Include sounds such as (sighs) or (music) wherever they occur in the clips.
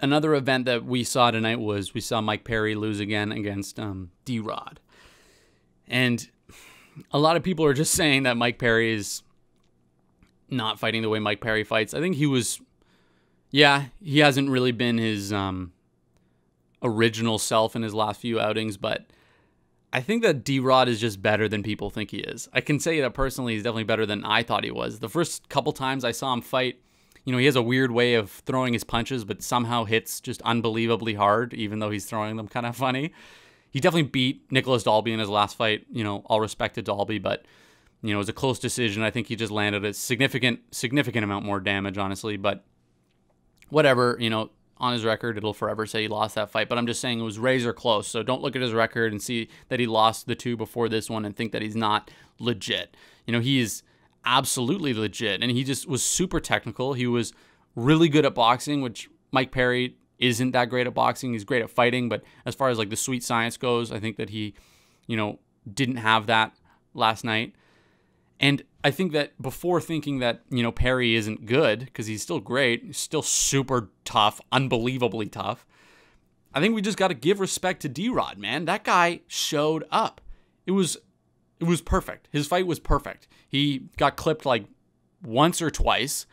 another event that we saw tonight was we saw Mike Perry lose again against um, D Rod. And a lot of people are just (laughs) saying that Mike Perry is not fighting the way Mike Perry fights. I think he was, yeah, he hasn't really been his um, original self in his last few outings, but I think that D Rod is just better than people think he is. I can say that personally, he's definitely better than I thought he was. The first couple times I saw him fight, you know, he has a weird way of throwing his punches, but somehow hits just unbelievably hard, even though he's throwing them kind of funny. He definitely beat Nicolas Dalby in his last fight. You know, all respect to Dalby, but you know, it was a close decision. I think he just landed a significant, significant amount more damage, honestly. But whatever, you know, on his record, it'll forever say he lost that fight. But I'm just saying it was razor close. So don't look at his record and see that he lost the two before this one and think that he's not legit. You know, he's absolutely legit. And he just was super technical. He was really good at boxing, which Mike Perry isn't that great at boxing. He's great at fighting. But as far as like the sweet science goes, I think that he, you know, didn't have that last night. And I think that before thinking that, you know, Perry isn't good, because he's still great, he's still super tough, unbelievably tough, I think we just got to give respect to D Rod, man. That guy showed up. It was it was perfect. His fight was perfect. He got clipped like once or twice,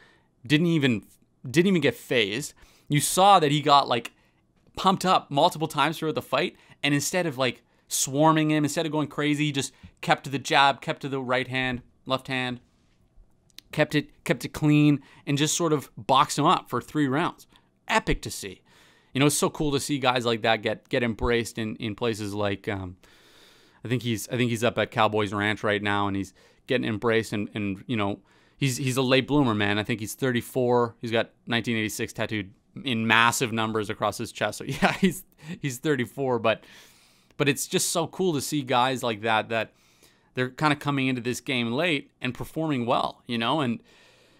didn't even didn't even get fazed. You saw that he got like pumped up multiple times throughout the fight, and instead of like swarming him, instead of going crazy, he just kept to the jab, kept to the right hand, left hand, kept it kept it clean, and just sort of boxed him up for three rounds. Epic to see. You know, it's so cool to see guys like that get get embraced in in places like um, I think he's I think he's up at Cowboys Ranch right now, and he's getting embraced and and you know he's he's a late bloomer, man. I think he's 34. He's got 1986 tattooed in massive numbers across his chest. So (laughs) yeah, he's he's 34, but but it's just so cool to see guys like that that they're kind of coming into this game late and performing well, you know, and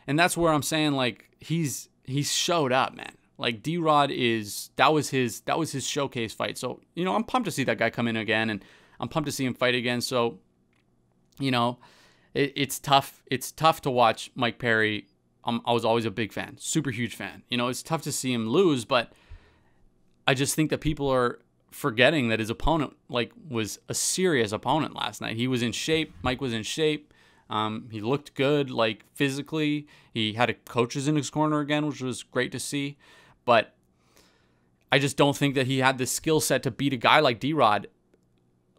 and that's where I'm saying like he's he's showed up, man. Like D Rod is that was his that was his showcase fight. So you know I'm pumped to see that guy come in again, and I'm pumped to see him fight again. So you know it, it's tough. It's tough to watch Mike Perry. Um, I was always a big fan, super huge fan. You know it's tough to see him lose, but I just think that people are forgetting that his opponent like was a serious opponent last night. He was in shape. Mike was in shape. Um, he looked good, like physically. He had a coaches in his corner again, which was great to see. But I just don't think that he had the skill set to beat a guy like D Rod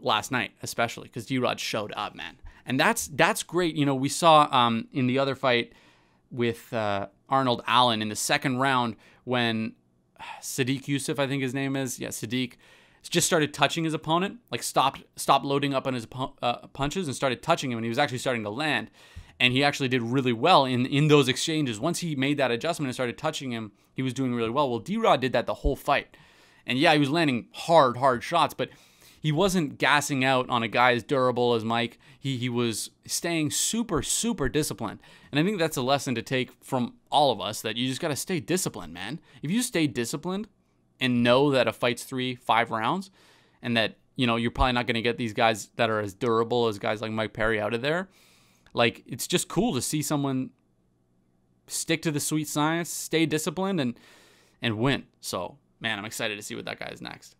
last night, especially because D Rod showed up, man. And that's that's great. You know, we saw um, in the other fight with uh, Arnold Allen in the second round when (sighs) Sodiq Yusuf, I think his name is, yeah, Sodiq just started touching his opponent, like stopped stopped loading up on his uh, punches and started touching him, and he was actually starting to land. And he actually did really well in in those exchanges. Once he made that adjustment and started touching him, he was doing really well. Well, D Rod did that the whole fight, and yeah, he was landing hard, hard shots, but he wasn't gassing out on a guy as durable as Mike. He he was staying super super disciplined, and I think that's a lesson to take from all of us that you just got to stay disciplined, man. If you stay disciplined and know that a fight's three, five rounds, and that you know you're probably not going to get these guys that are as durable as guys like Mike Perry out of there. Like it's just cool to see someone stick to the sweet science, stay disciplined, and and win. So man, I'm excited to see what that guy is next.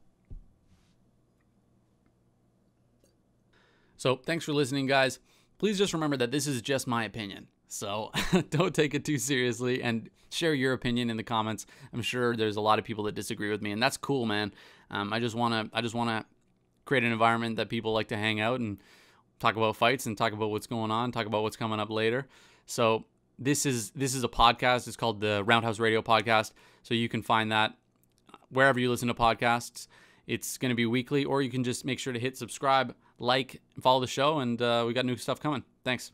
So thanks for listening, guys. Please just remember that this is just my opinion. So (laughs) don't take it too seriously and share your opinion in the comments. I'm sure there's a lot of people that disagree with me, and that's cool, man. Um, I just wanna I just wanna create an environment that people like to hang out and talk about fights and talk about what's going on, talk about what's coming up later. So this is this is a podcast. It's called the Roundhouse Radio Podcast. So you can find that wherever you listen to podcasts. It's going to be weekly, or you can just make sure to hit subscribe, like, and follow the show, and uh, we got new stuff coming. Thanks.